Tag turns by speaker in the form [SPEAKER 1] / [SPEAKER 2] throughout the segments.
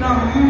[SPEAKER 1] 冷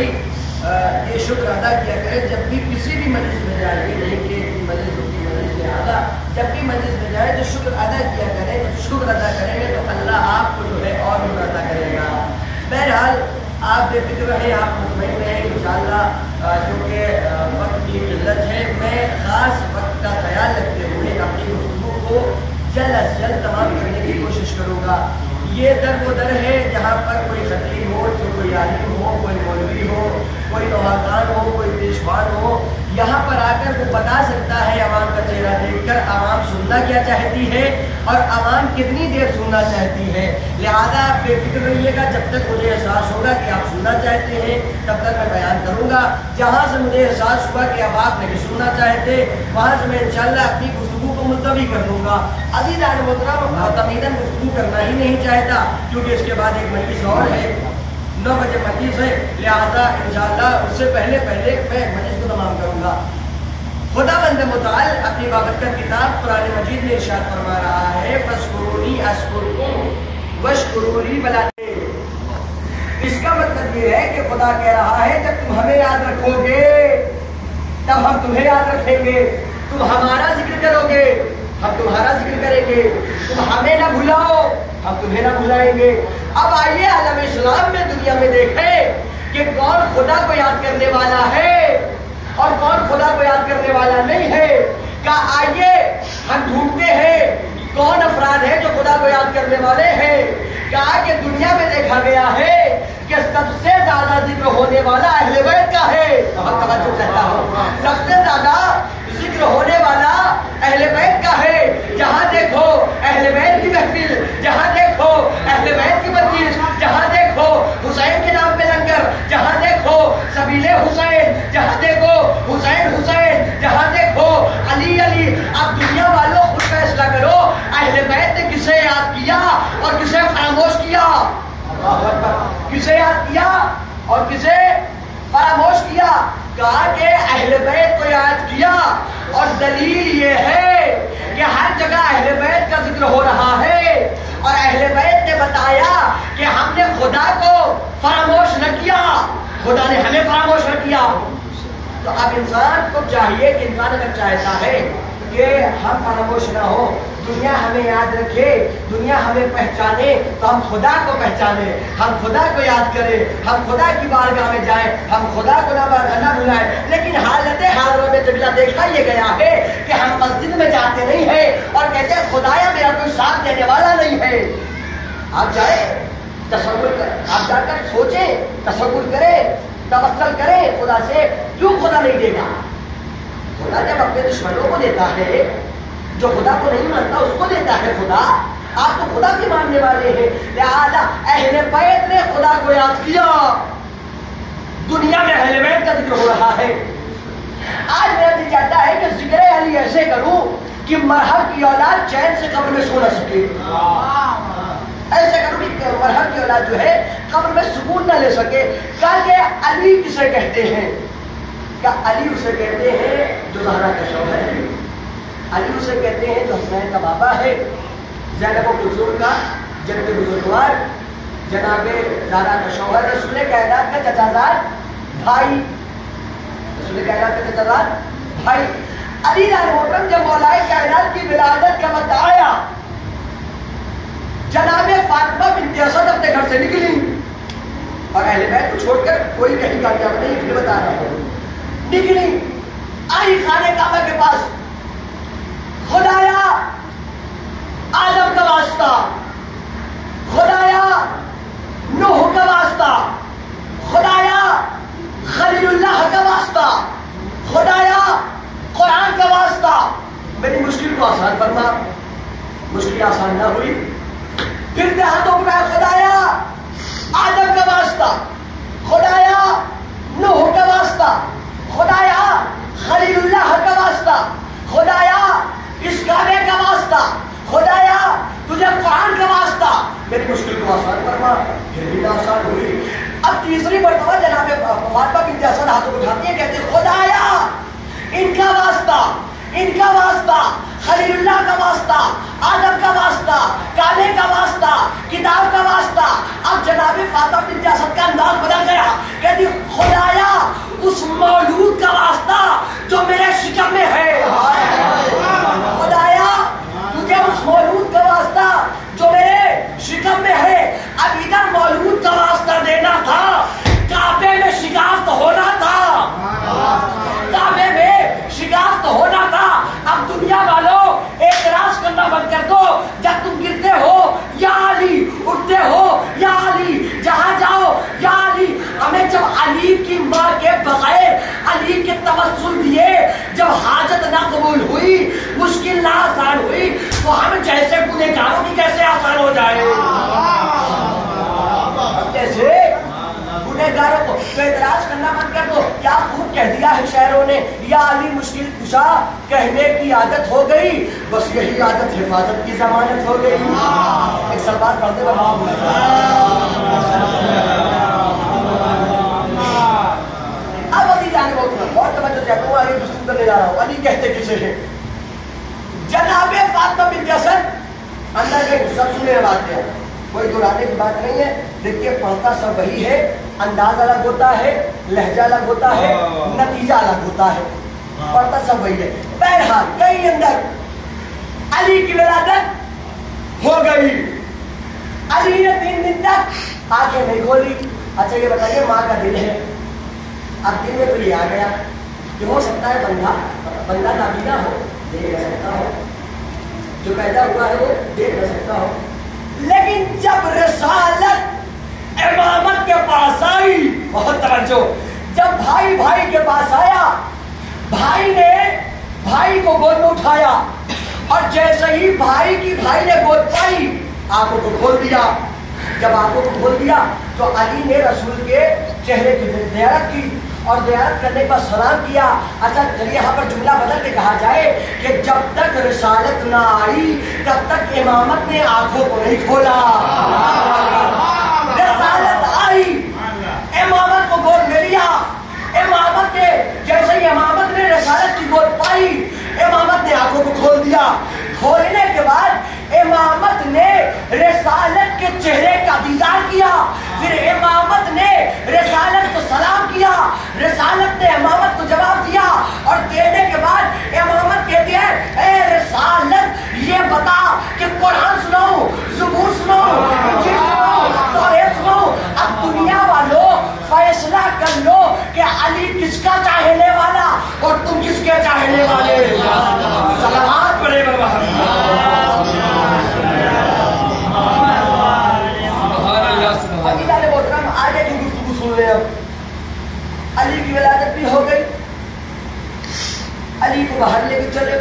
[SPEAKER 1] भाई ये शुक्र अदा किया करें जब भी किसी भी मजलिस में जाइए नहीं कि मजलिस होती मजलिस से आधा, जब भी मजलिस में जाए तो शुक्र अदा किया करें, जब शुक्र अदा करेंगे तो अल्लाह आपको जो है और शुक्र अदा करेगा। बहरहाल, आप बेफिक्र रहें आप मुतमिन रहें इंशाल्लाह क्योंकि वक्त की किल्लत है, मैं ख़ास वक्त का ख्याल रखते हुए अपनी गुफ्तु को जल्द अज जल्द तमाम करने की कोशिश करूँगा। ये दर वो दर है जहाँ पर कोई खतीब हो तो कोई आलिम हो कोई मौलवी हो कोई नवाखान हो कोई पेशवान हो यहाँ पर आकर वो बता सकता है आवाम का चेहरा देखकर आवाम सुनना क्या चाहती है और आवाम कितनी देर सुनना चाहती है? लिहाजा आप बेफिक्र रहिएगा, जब तक मुझे एहसास होगा कि आप सुनना चाहते हैं, तब तक मैं बयान करूँगा। जहाँ से मुझे एहसास हुआ कि अब आप नहीं सुनना चाहते, वहाँ से मैं इंशाल्लाह अपनी गुफ्तु को मुलतवी कर दूँगा। अज़ीज़ आल मोहतरम तमीदन गुफ्तु करना ही नहीं चाहता, क्योंकि इसके बाद एक मजलिस और है। नौ बजे मजलिस है लिहाजा इंशाल्लाह उससे पहले पहले मैं मजलिस को तमाम करूँगा। खुदा बंद मुताल अपनी बाबरकत किताब कुरान मजीद में इरशाद फरमा रहा है, फस्कुरूनी अस्कुरकुम वशकुरूली बलाते। इसका मतलब ये है कि खुदा कह रहा है, जब तुम हमें याद रखोगे, तब हम तुम्हें याद रखेंगे, तुम हमारा ज़िक्र करोगे। हम तुम्हारा ज़िक्र करेंगे। तुम हमें ना भुलाओ, हम तुम्हें ना भुलाएँगे। अब आइए आलम इस्लाम में दुनिया में देखें कि कौन खुदा को याद करने वाला है और कौन खुदा को याद करने वाला नहीं है। का आइए, हम ढूंढते हैं कौन अफराद है जो खुदा को याद करने वाले हैं? क्या कि दुनिया में देखा गया है कि सबसे ज़्यादा ज़िक्र होने वाला अहले बैत का है? हूँ। सबसे ज़्यादा ज़िक्र होने वाला अहले बैत का है। जहाँ देखो अहले बैत की महफिल, जहाँ देखो अहले बैत की मस्जिद, जहाँ देखो हुसैन के नाम पे लंगर, जहाँ देखो किसे याद किया और किसे फरामोश किया। कहा कि अहले बैत को याद किया और दलील ये है कि हर जगह अहले बैत का ज़िक्र हो रहा है। और अहले बैत ने बताया कि हमने खुदा को फरामोश न किया। खुदा ने हमें फरामोश न किया। तो अब इंसान को चाहिए कि इंसान अगर चाहता है कि हम फरामोश ना हो। दुनिया हमें याद रखे, दुनिया हमें पहचाने तो हम खुदा को पहचाने। हम खुदा को याद करें, हम खुदा की बारगाह में जाए, हम खुदा को ना भुलाएँ। लेकिन हालत हालत में जब देखा ये गया है कि हम मस्जिद में जाते नहीं है और कहते खुदाया मेरा कोई साथ देने वाला नहीं है। आप जाए, तस्वुर कर। आप जाकर सोचें, तस्वुर करें तबसल करें खुदा से। क्यों खुदा नहीं देगा खुदा जब अपने दुश्मनों को देता है जो खुदा को नहीं मानता उसको देता है खुदा आप तो खुदा के मानने वाले हैं लिहाजा अहले बैत ने खुदा को याद किया दुनिया में अहले बैत का ज़िक्र हो रहा है आज मेरा दिल चाहता है कि ज़िक्र अली ऐसे करूँ कि मरहब की औलाद चैन से कब्र में सो न सके ऐसे करूँ कि मरहब की औलाद जो है कब्र में सुकून न ले सके। क्या कि अली किसे कहते हैं। क्या अली उसे कहते हैं, जो जहरा का शौहर है। अली उसे कहते हैं, जो हसनैन का बाबा है। जैनब कुलसूर का जन्नत बुजुर्गवार। जनाबे जारा का शौहर रसूल कायनात का चचाजाद भाई। रसूल कायनात का चचाजाद भाई। अली मोहतरम जब मौलाए कायनात की विलादत का आया, जनाबे फातिमा बिन असद अपने घर से निकली। और अहले बैत को छोड़कर कोई कहीं कामयाब नहीं, फिर बता रहा हूँ। निकली। आई खाने काबा के पास। खुदाया, आदम का वास्ता। खुदाया, नूह का वास्ता। खुदाया, खलीलुल्लाह का वास्ता। खुदाया, कुरान का वास्ता। मेरी मुश्किल को आसान फरमा। मुश्किल आसान ना हुई। फिर हाथों उठाया खुदाया, आदम का वास्ता। खुदाया, नूह का वास्ता। खुदाया खलीलुल्लाह का वास्ता। खुदाया इस काबे का वास्ता। खुदाया तुझे कुरान का वास्ता। मेरी मुश्किल को आसान फरमा फिर भी आसान हुई। अब तीसरी मरतबा जनाबे फातिमा बिन असद हाथों उठाती है कहते हैं, खुदाया इनका वास्ता इनका वास्ता खलीलुल्लाह का वास्ता आदम का वास्ता काले का वास्ता किताब का वास्ता। अब जनाबे फातिमा बिन असद का अंदाज बदल गया। कहती खुदा 什么？如果 बगैर अली के तवस्सुल दिए, जब हाजत ना कबूल हुई, मुश्किल ना आसान हुई तो हम जैसे गुनेगारों की कैसे आसान हो जाए? कैसे? गुनेगारों को तो एतराज़ करना मत कर दो। क्या खूब कह दिया है शहरों ने, या अली मुश्किल कुशा, कहने की आदत हो गई? बस यही आदत हिफाजत की जमानत हो गई। एक सलवार पढ़ते अब अली जाने बहुत बहुत तवज्जो चाहता हूँ आगे दुस्तूर करने जा रहा हूँ। अली कहते किसे हैं? जनाबे फातिमा बिन हसन अंदर गई सब सुने बात है कोई दोहराने की बात नहीं है। देखिए पढ़ता सब वही है। अंदाज अलग होता है लहजा अलग होता है नतीजा अलग होता है। पढ़ता सब वही है। बहरहाल कई अंदर अली की विलादत हो गई। अली ने तीन दिन तक आँखें नहीं खोली। अच्छा ये बताइए माँ का दिल है। अब दिन में तो ये आ गया। कि हो सकता है बंदा बंदा नाबीना हो, देख न सकता हो। जो पैदा हुआ है वो देख न सकता हो। लेकिन जब रसालत इमामत के पास आई, बहुत तवज्जो, जब भाई भाई के पास आया, भाई ने भाई को गोद में उठाया, और जैसे ही भाई की भाई ने गोद पाई आँखों को खोल दिया। जब आँखों को खोल दिया तो अली ने रसूल के चेहरे की जियारत की। और जियारत करने पर सलाम किया। अच्छा चलिए यहाँ पर जुमला बदल के कहा जाए कि जब तक रिसालत ना आई, तब तक इमामत ने आँखों को नहीं खोला। रिसालत आई। इमामत को गोद में लिया इमामत ने जैसे ही इमामत ने रसालत की गोद पाई, इमामत ने आँखों को खोल दिया। खोलने के बाद इमामत ने रसालत के चेहरे का दीदार किया। फिर इमामत ने रसालत को सलाम किया, रसालत ने इमामत को जवाब दिया और देने के बाद इमामत कहती है, ए रसालत, ये बता कि कुरान सुनाओ जुबूर सुनाओ सुनाओ अब दुनिया वालों, फैसला कर लो कि अली किसका चाहने वाला और तुम किसके चाहने वाले सलामत पड़े बाबा अली लाले मोहतरम आगे की गुफ्तगू सुन ले अब अली की विलादत भी हो गई। अली को बाहर लेके चले।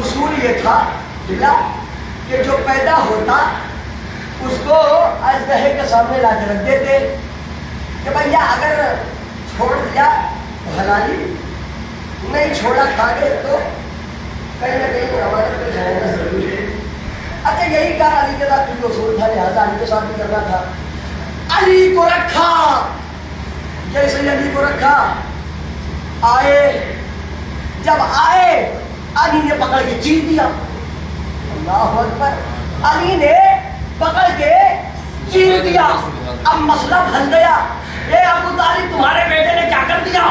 [SPEAKER 1] उसूल ये था बिल्ला कि जो पैदा होता, उसको अजदहे के सामने ला के रख देते। कि भैया, अगर छोड़ दिया तो हलाली, नहीं छोड़ा खा गए तो कहीं ना कहीं हमारे पे जाना ज़रूरी। है अच्छा यही कारण अली के साथ उसूल था, लिहाजा अली के साथ भी करना था। अली को रखा। जैसे ही अली को रखा? आए। जब आए अली ने पकड़ के चीर दिया। अल्लाह अकबर। अली ने पकड़ के चीर दिया। अब मसला फंस गया। ये अबू तालिब तुम्हारे बेटे ने क्या कर दिया?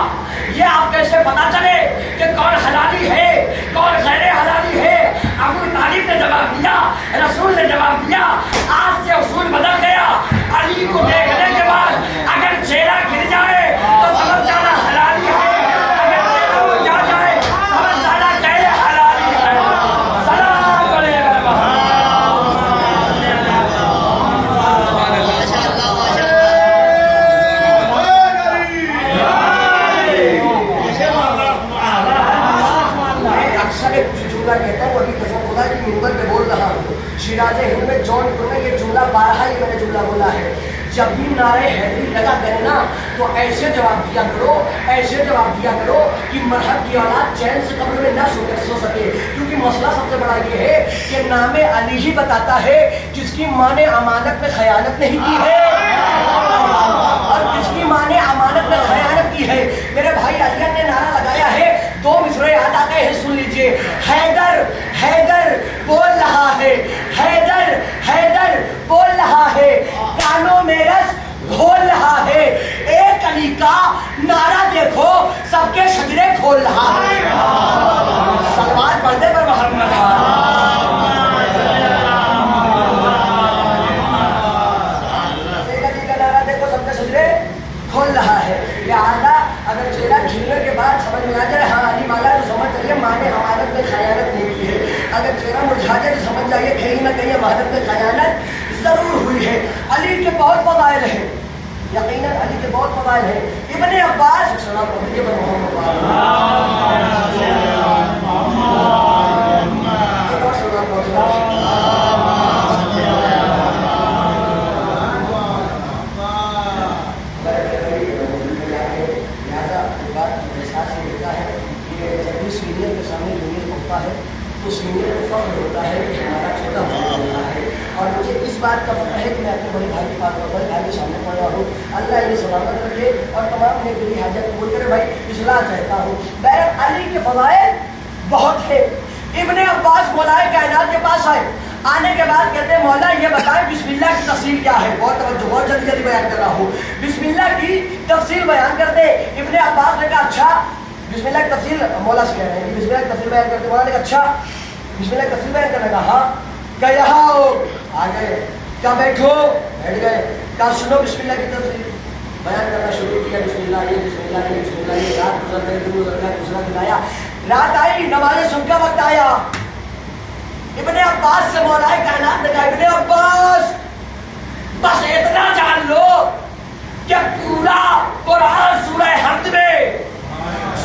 [SPEAKER 1] ये आप कैसे पता चले कि कौन हलाली है कौन गैर हलाली है? अबू तालिब ने जवाब दिया रसूल ने जवाब दिया। आज से उसूल बदल गया। अली को देखने के बाद अगर चेहरा गिर जाए तो समझ जाना हलाली है अगर चेहरा मुरझा जाए समझ जाना गैर हलाली है सलाम अलैकुम मैं अक्सर एक जुमला कहता हूँ अभी कसम खुदा की मिंबर पे बोल रहा हूँ शिराज हिंद में जौनपुर में ये जुमला बारह ही मैंने जुमला बोला है जब भी नारे हैदरी लगा करे ना तो ऐसे जवाब दिया करो ऐसे जवाब दिया करो कि मरहब की औलाद चैन से कब्र में ना सो सो सके क्योंकि मसला सबसे बड़ा ये है कि नामे अली ही बताता है जिसकी माँ ने अमानत में खयानत नहीं की है और जिसकी माँ ने अमानत में खयानत की है मेरे भाई अलिया ने नारा लगाया है दो मिसरे याद आते हैं सुन लीजिए हैदर हैदर बोल रहा है हैदर हैदर बोल रहा है कानों में रस घोल रहा है एक अली का नारा देखो सबके शजरे खोल रहा है। सलवार पर्दे पर मोहम्मद देखो सबके शजरे खोल रहा है। लिहाजा अगर चेहरा खिलने के बाद समझ में आ जाए हाँ अली वाला तो समझ जाइए, माँ ने अमानत में खयानत नहीं की है। अगर चेहरा मुरझा जाए तो समझ जाइए, कहीं ना कहीं अमानत में खयानत ज़रूर हुई है। अली के बहुत फजाइल है। यकीनन अली के बहुत फवाइल है। इब्ने अब्बास सलाम पढ़िए बर मोहम्मद एक और सलाम पढ़िए लिहाजा बात एहसास ये होता कि जब सीनियर के सामने जूनियर पढ़ता तो सीनियर को फख्र होता है कि हमारा छोटा भाई होता है। और मुझे इस बात का पता है कि मैं अपने बड़े भाई के पास बड़े भाई के सामने रहा हूँ। अल्लाह ये सलामत रखे और तमाम ने मेरी हाजत कबूल करे भाई इसलाह चाहता हूँ। बैरत अली के फवायद बहुत है इब्ने अब्बास मौलाए कायनात के पास आए। आने के बाद कहते हैं, मौला, ये बताएँ, बिस्मिल्लाह की तफसील क्या है? बहुत तवज्जो, बहुत जल्दी जल्दी बयान कर रहा हूँ। बिस्मिल्लाह की तफसील बयान करते इब्ने अब्बास ने कहा अच्छा बिस्मिल्लाह की तफसील, मौला से कह रहे हैं बिस्मिल्लाह की तफसील बयान करते मौला ने कहा अच्छा बिस्मिल्लाह की तफसील बयान करने का हाँ आओ आ गए। क्या बैठो? बैठ गए। क्या सुनो? बिस्मिल्लाह की तफसील बयान करना शुरू किया। बिस्मिल्लाह ये बिस्मिल्लाह ये बिस्मिल्लाह ये रात गुजर गई दिन गुजर गया दूसरा दिन आया। रात आई नमाज़ सुनकर वक्त आया। इब्ने अब्बास से मौलाए कायनात ने कहा इब्ने अब्बास बस इतना जान लो कि पूरा कुरान सूरह हम्द में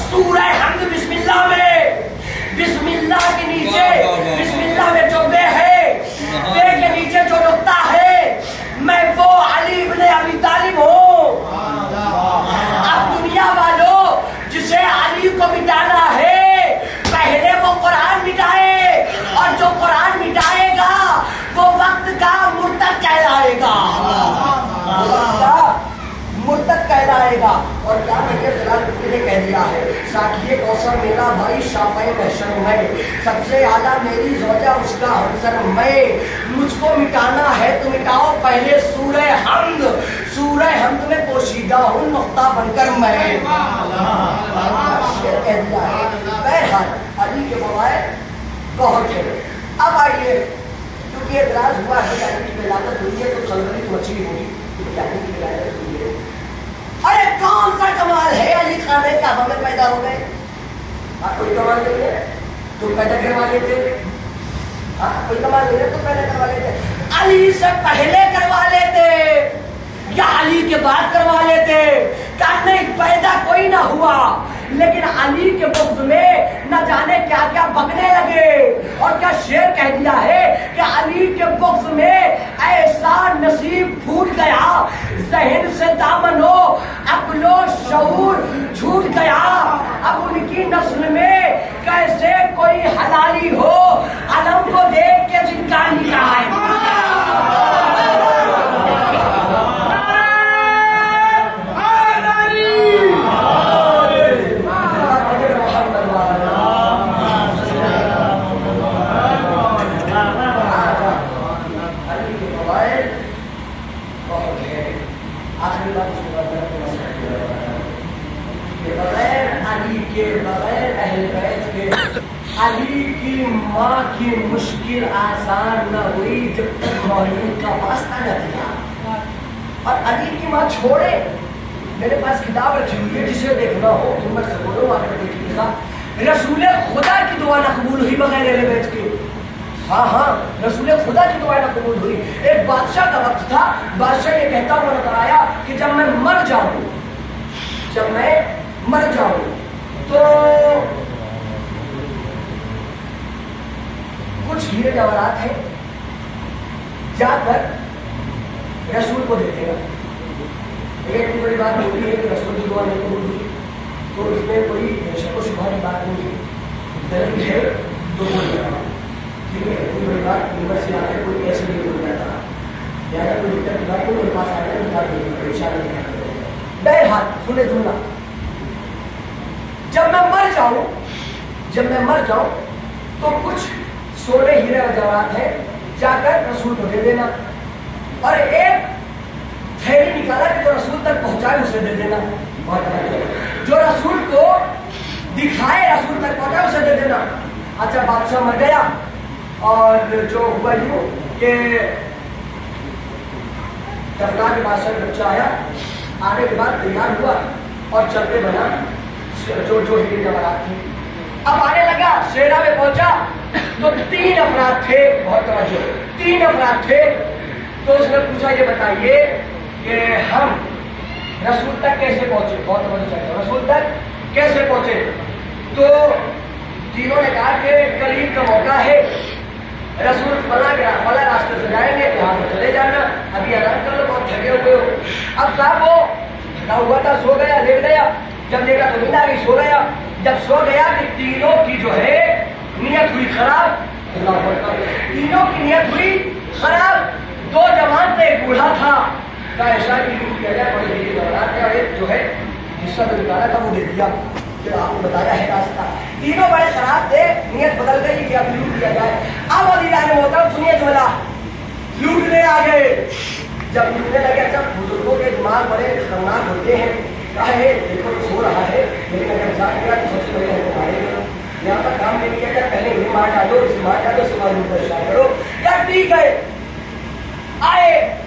[SPEAKER 1] सूरह हम्द बिस्मिल्लाह में बिस्मिल्लाह के नीचे बिस्मिल्लाह में जो बे है बे के नीचे जो रुकता है, मैं वो अली इब्ने अबी तालिब हूँ। अब दुनिया वालों जिसे अली को मिटाना है पहले वो कुरान मिटाए और जो कुरान मिटाएगा वो वक्त का मुर्तद कहलाएगा वो वक्त का मुर्तद कहलाएगा और क्या मैंने जलाल ने कह दिया है साकिए कौसर मेरा भाई शाफे महशर में सबसे आला मेरी जोजा उसका हमसर मैं। मुझको मिटाना है तो मिटाओ, पहले सूरह हमद सूरह हमद में पोशीदा हूँ, नुक्ता बनकर मैं। है बहरहाल, अली के फवायद बहुत है। अब आइए, क्योंकि एतराज़ हुआ है कि अली की विलादत हुई है तो खलबली तो मछली होगी अली की विलादत हुई है। अरे कौन सा कमाल है, अली खाने काबा में पैदा हो गए हाँ कोई कमाल नहीं है? तो पैदा करवा लेते कोई कमाल नहीं है तो पहले करवा लेते अली से पहले करवा लेते। या अली के बाद करवा लेते। नहीं, पैदा कोई ना हुआ। लेकिन अली के मुफ़्त में न जाने क्या क्या बकने लगे। और क्या शेर कह दिया है कि अली के बुक्स में ऐसा नसीब फूट गया। जहन से दामनो अपनो शऊर छूट गया। अब उनकी नस्ल में कैसे कोई हलाली हो, अलम को देख के जिनका निकाह है आखिरी बात उसके बाद मैं आपको बताऊँगा। कि बगैर अली के बगैर अहल बैत के अली की माँ की मुश्किल आसान न हुई जब तक मौलूद का वास्ता न दिया। और अली की माँ छोड़े। मेरे पास किताब रखी हुई है, जिसे देखना हो तो मैं बोलो आकर देखिएगा रसूल खुदा की दुआ न कबूल हुई बगैर बैत के। हाँ हाँ रसूल खुदा की दुआ न कबूल हुई। एक बादशाह का वक्त था। बादशाह ये कहता हुआ नज़र आया कि जब मैं मर जाऊँ, जब मैं मर जाऊँ तो कुछ हीरे जवाहरात हैं जाकर रसूल को दे देगा ये इतनी बड़ी बात होती है कि रसूल की दुआ नहीं हुई तो इसमें कोई शको शुभा की बात नहीं है। गलत है तो बोल देगा ठीक है बड़ी बात यूनिवर्सिटी आकर कोई ऐसे नहीं बोल जाता या कोई दिक्कत की बात कोई मेरे पास तो बात नहीं सुने जब मैं मर जाऊँ, जब मैं मर जाऊँ तो कुछ सोने हीरे जवाहरात है, जाकर रसूल को दे देना। और एक थैली निकाला जो रसूल तक पहुँचाए, उसे दे देना। बहुत जो रसूल को दिखाए, रसूल तक पहुँचाए, उसे दे देना। अच्छा बादशाह मर गया। और जो हुआ यूँ कि जफना के बादशाह बच्चा आया। आने के बाद तैयार हुआ और चलते बना। जो जो हीरे जवाहरात थी। अब आने लगा, सेना में पहुँचा। तो तीन अफराद थे, बहुत तवज्जो। तीन अफराद थे तो उसने पूछा ये बताइए कि हम रसूल तक कैसे पहुँचे? बहुत समझ चाहिए रसूल तक कैसे पहुँचे? तो तीनों ने कहा कि करीब का मौका है। रसूल फला फला रास्ते से जाएँगे, यहाँ पर चले जाना। अभी आराम कर लो, बहुत थके हुए हो। अब साहब वो थका हुआ था, सो गया, लेट गया। जब देखा तो नींद आ गई, सो गया। जब सो गया कि तीनों की जो है नीयत हुई खराब। तीनों की नीयत हुई खराब। दो जवान थे एक बूढ़ा था। का ऐसा की किया गया, बड़ी देरी दौरान और एक जो है हिस्सा जो निकाला था, वो दे दिया। जो आपको बताया है रास्ता। तीनों बड़े खराब थे, नीयत बदल गई कि अब लूट लिया जाए। अब अली जाने मोहतरम, सुनिए जुमला लूटने आ गए। जब लूटने लगे जब बुज़ुर्गों के दिमाग बड़े खतरनाक होते हैं। कहा देखो सो रहा है, लेकिन अगर जाग गया तो सबसे पहले यहाँ पर काम नहीं किया, क्या पहले इन्हें मार डालो, इसे मार डालो बाद लूटना स्टार्ट करो क्या ठीक है आए।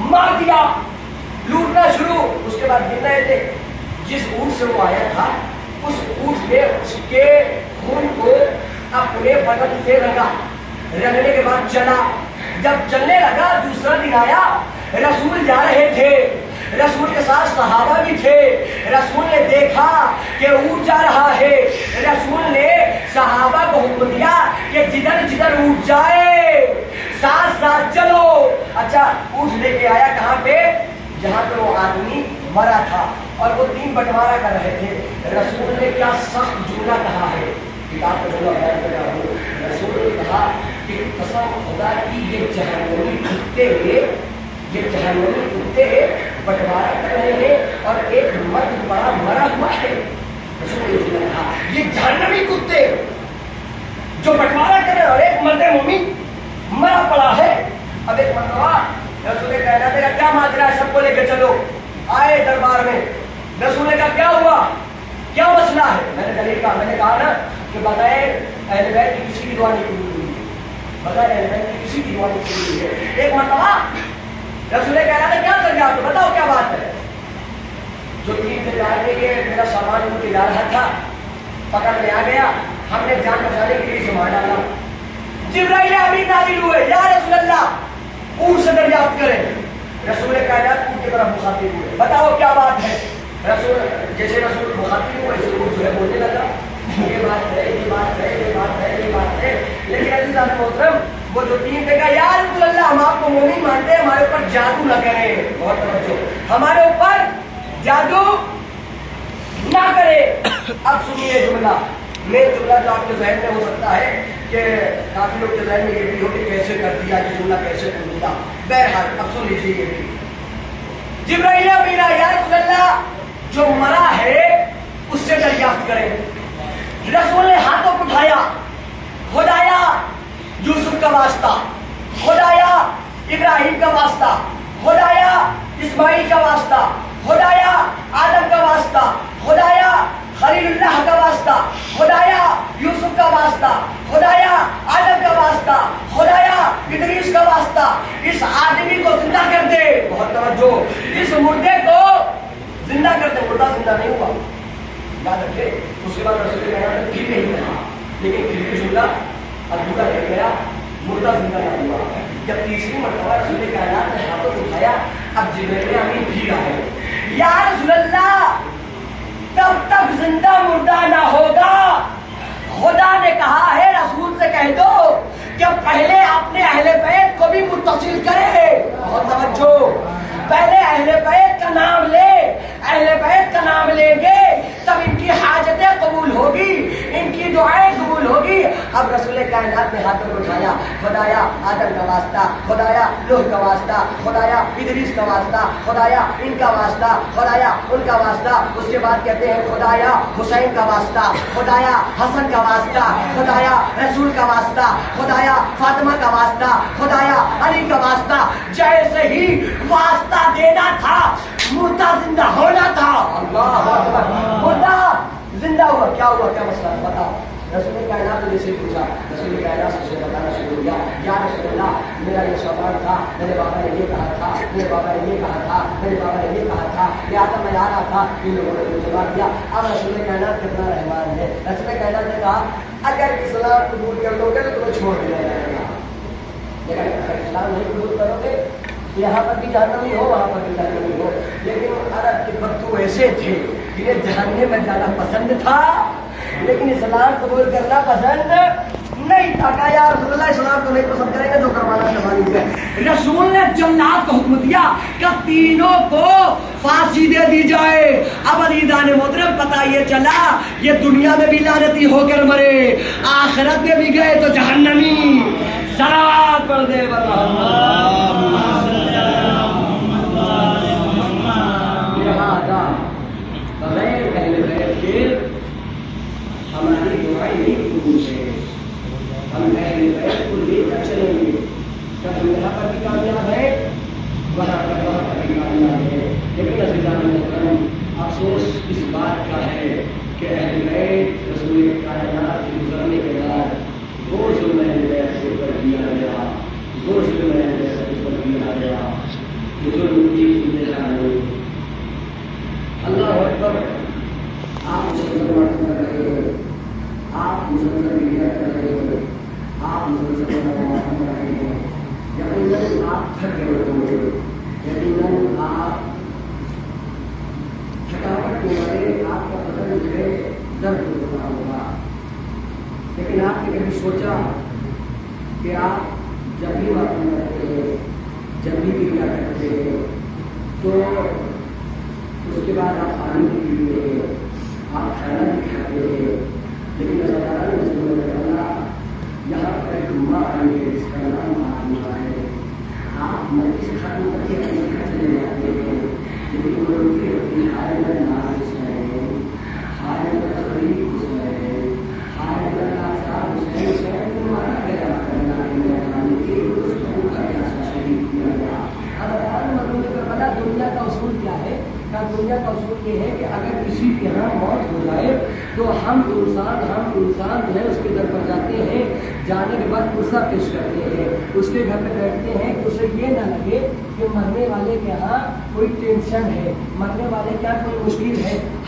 [SPEAKER 1] मार दिया। लूटना शुरू। उसके बाद गिर रहे थे। जिस ऊँट से वो आया था, उस ऊँट ने उसके खून को अपने बदन से रंगा। रंगने के बाद चला जब चलने लगा, दूसरा दिन आया, रसूल जा रहे थे। रसूल के साथ सहाबा भी थे। रसूल ने देखा कि ऊँट जा रहा है। रसूल ने सहाबा को हुक्म दिया कि जिधर जिधर ऊँट जाए साथ साथ चलो। अच्छा ऊँट लेके आया कहाँ पे? जहाँ पे वो आदमी मरा था और वो तीन बंटवारा कर रहे थे। रसूल ने क्या सख्त जुमला कहा है? किताब का जुमला बयान कर हूँ रसूल ने कहा कि कसम, खुदा की ये जहन्नमी कुत्ते ये जहन्नमी कुत्ते बंटवारा कर रहे हैं और एक मर्द बड़ा मरा हुआ है। ये जहन्नमी कुत्ते जो बंटवारा कर रहे और एक मर्द मोमिन मरा पड़ा है। अब एक मरतबा रसूल कहना तेरा क्या माजरा है? सबको लेके चलो। आए दरबार में। रसूल कहा क्या हुआ? क्या मसला है? मैंने दलील कहा मैंने कहा ना कि बगैर अहले बैत की किसी की दुआ नहीं हुई बगैर अहले बैत की किसी की दुआ नहीं हुई है। एक मरतबा रसूल ने कहना था, क्या कर गया तो बताओ क्या बात है? जो तीन दिन जा रहे ये मेरा सामान उनके जा रहा था, पकड़ में आ गया। हमने जान बचाने के लिए सामान डाला। जिब्राइल अमीन नाजिल हुए। या रसूल अल्लाह ऊँट से दरियाफ्त करें। रसूल कायनात ऊँट की तरफ़ मुखातिब हुए। बताओ क्या बात है? रसूल, जैसे रसूल मुखातिब हुए, वैसे ऊँट जो है बोलने लगा। ये बात है, ये बात है, ये बात है, ये बात है। लेकिन अज़ीज़ मोहतरम वो जो तीन कहा यार, अल्लाह, हम आपको मोमिन मानते हैं हमारे ऊपर जादू न करें बहुत तवज्जो। हमारे ऊपर जादू ना करे। अब सुनिए जुमला। मेन जुमला जो आपके जहन में हो सकता है कि काफ़ी लोग के जहन में ये भी हो कि कैसे कर दिया, ये जुमला कैसे कर दिया बहरहाल, अब सुन लीजिए ये भी। जिब्राइल अमीना या रसूल अल्लाह जो मरा है, उससे दरियाफ्त करें। रसूल ने हाथों को उठाया, खुदाया यूसुफ का वास्ता, खुदाया इब्राहिम का वास्ता, खुदाया इस्माइल का वास्ता, खुदाया आदम का वास्ता, खुदाया खलीलुल्लाह का वास्ता, खुदाया यूसुफ का वास्ता, खुदाया आदम का वास्ता, खुदाया इदरीस का वास्ता। इस आदमी को ज़िंदा कर दे। बहुत तवज्जो। इस मुर्दे को ज़िंदा कर दे। मुर्दा ज़िंदा नहीं हुआ। याद रखे उसके बाद रसूल के कहना फिर नहीं कहा लेकिन फिर भी जुमला अधूरा रह गया, मुर्दा ज़िंदा नहीं हुआ जब तीसरी मरतबा रसूल के कायनात ने हाथों से उठाया, अब जिब्राइल अमीन भी आए या रसूल तब तक ज़िंदा मुर्दा ना होगा। खुदा ने कहा, है रसूल, से कह दो कि पहले अपने अहले बैत को भी मुतसिल करे। बहुत तवज्जो। पहले अहले बैत का नाम ले, अहले बैत का नाम लेंगे, तब इनकी हाजतें कबूल होगी, इनकी दुआएँ कबूल होगी। अब रसूल कायनात ने हाथों को उठाया, खुदाया आदम का वास्ता, खुदाया लोह का वास्ता, खुदाया इदरीस का वास्ता, खुदाया इनका वास्ता, खुदाया उनका वास्ता। उसके बाद कहते हैं, खुदाया हुसैन का वास्ता, खुदाया हसन का वास्ता, खुदाया रसूल का वास्ता, खुदाया फातिमा का वास्ता, खुदाया अली का वास्ता। जैसे ही वास्ता देना था, मुर्दा ज़िंदा होना था। मुर्दा ज़िंदा हुआ, क्या हुआ, क्या मसला? बताओ। रसूल ने जैसे पूछा, रसूल बताना शुरू किया, या मेरा ये सवाल था, मेरे बाबा ने ये कहा था, मेरे बाबा ने ये कहा था, मेरे बाबा ने ये कहा था मैं आ रहा था इन लोगों ने जवाब दिया। अब रसूल कायनात कितना रहमान है? रसूल कायनात ने कहा, अगर इस्लाम कबूल कर लोगे तो छोड़ दिया जाएगा। लेकिन इस्लाम नहीं कबूल करोगे यहाँ पर भी जहनमी हो, वहाँ पर भी जहनमी हो। लेकिन अरब के बत्तू ऐसे थे जिन्हें जहन्ने में जाना पसंद था, लेकिन इस्लाम कबूल करना पसंद नहीं था। यार, रसूलुल्लाह इस्लाम तो नहीं पसंद करेंगे जो करवाना करवा लीजिए रसूल ने जन्नात को हुक्म दिया कि तीनों को फांसी दे दी जाए। अब अलीदान मोहतरम, पता ये चला, ये दुनिया में भी लानती होकर मरे, आखिरत में भी गए तो जहन्नमी। सलावत पढ़ दे लिहाजा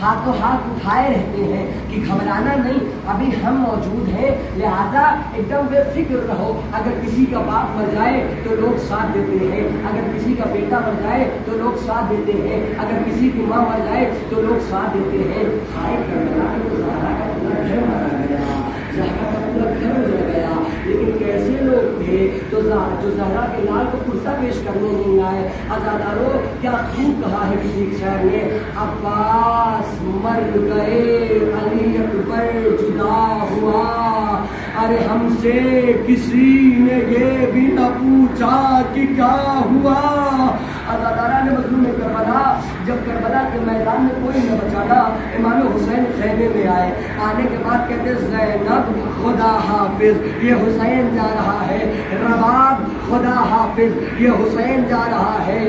[SPEAKER 1] हाथों हाथ उठाए रहते हैं कि घबराना नहीं, अभी हम मौजूद हैं। लिहाजा एकदम बेफिक्र रहो, अगर किसी का बाप मर जाए तो लोग साथ देते हैं। अगर किसी का बेटा मर जाए तो लोग साथ देते हैं। अगर किसी की माँ मर जाए तो लोग साथ देते हैं। हाय करबला तो ज़हरा का पूरा घर मारा गया ज़हरा का पूरा घर उजड़ गया लेकिन तो जो जहरा के लाल को कुर्सा पेश करने नहीं आए अजादारो क्या खूब कहा है किसी शायर ने? अब्बास मर गए, अली अकबर जुदा हुआ। अरे हमसे किसी ने ये भी न पूछा कि क्या हुआ। अजादारा ने मजलूम में करबला, जब करबला के मैदान में कोई न बचाना इमाम हुसैन खैमे में आए। आने के बाद कहते जैनब खुदा हाफिज, ये हुसैन जा रहा है। रबाब खुदा हाफिज, ये हुसैन जा रहा है।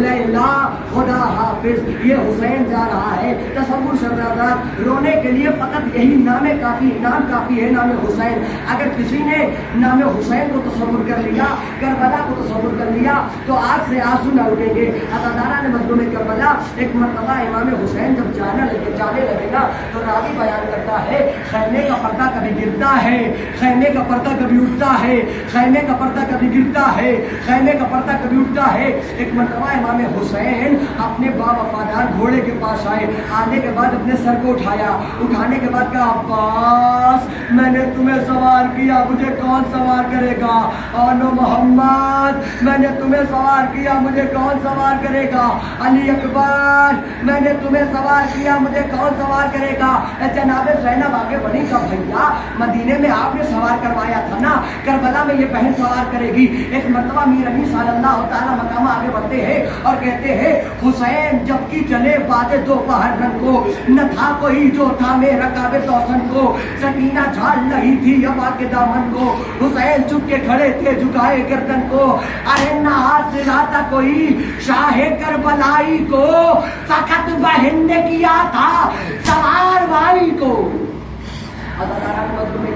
[SPEAKER 1] लैला खुदा हाफिज, ये हुसैन जा रहा है। तस्वुर शर्रादा रोने के लिए फकत यही नाम काफ़ी नाम काफ़ी है, नाम हुसैन। अगर किसी ने नाम हुसैन को तस्वुर कर लिया, करबला को तस्वुर कर लिया तो आज से आँसू न उठेंगे। अदादारा ने मजलूम करबला, एक मरतबा इमाम हुसैन जब जाने लगे जाने लगे ना तो रावी बयान करता है, खैमे का पर्दा कभी गिरता है, खैमे का पर्दा कभी उठता है, खैमे का पर्दा कभी गिरता है, खैमे का पर्दा कभी उठता है। एक मरतबा इमाम हुसैन अपने बा वफादार घोड़े के पास आए। आने के बाद अपने सर को उठाया। उठाने के बाद कहा, अब्बास, मैंने तुम्हें सवार किया। मुझे कौन सवार करेगा? और मोहम्मद, मैंने तुम्हें सवार किया। मुझे कौन सवार करेगा? अली अकबर, मैंने तुम्हें सवार किया। मुझे कौन सवार करेगा? जनाब जैनब आगे बढ़ी का भैया। मदीने में आपने सवार करवाया था ना? करबला में ये बहन सवार करेगी। एक मरतबा मीर अली सल्लल्लाहु ताला मकाम आगे बढ़ते हैं और कहते हैं हुसैन, जबकि चले बाजे दोपहर रंग को। न था कोई जो था मेरा काबे तोसन को। सकीना झाल रही थी अबा के दामन को। हुसैन चुप के खड़े थे झुकाए गर्दन को। अरे ना हाथ दिलाता कोई शाह करबलाई को। सखत बहन ने किया था सवार भाई को। मजलूम में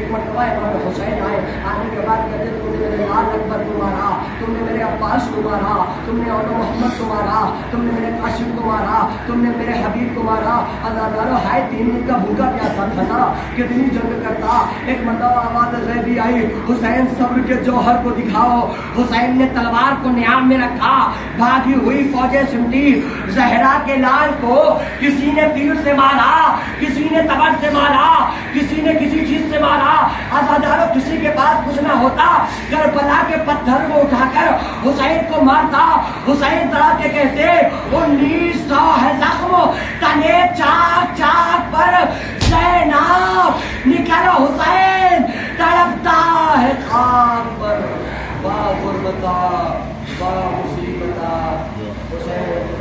[SPEAKER 1] एक मरतबा इमाम हुसैन आए आने के बाद कहते तुमने मेरे लाल अकबर को मारा तुमने मेरे अब्बास को मारा तुमने और मोहम्मद को मारा तुमने मेरे काशिम को मारा तुमने मेरे हबीब को मारा अजादारो हाय तीन दिन का भूखा प्यासा था कितनी जंग करता एक मरतबा आवाज़ जैदी आई हुसैन सब्र के जौहर को दिखाओ हुसैन ने तलवार को न्याम में रखा भागी हुई फौजें सिमटी जहरा के लाल को किसी ने तीर से मारा, किसी ने तबर से मारा, किसी ने से किसी चीज़ से मारा अब हज़ारों किसी के पास कुछ ना होता। कर बना के पत्थर को उठाकर हुसैन को मारता। हुसैन तरह के कहते उन्नीस सौ है जख्म, तने चाक चाक पर सैनाब। निकलो हुसैन, तड़पता है काम पर। वाह गुर्बता वाह मुसीबता। हुसैन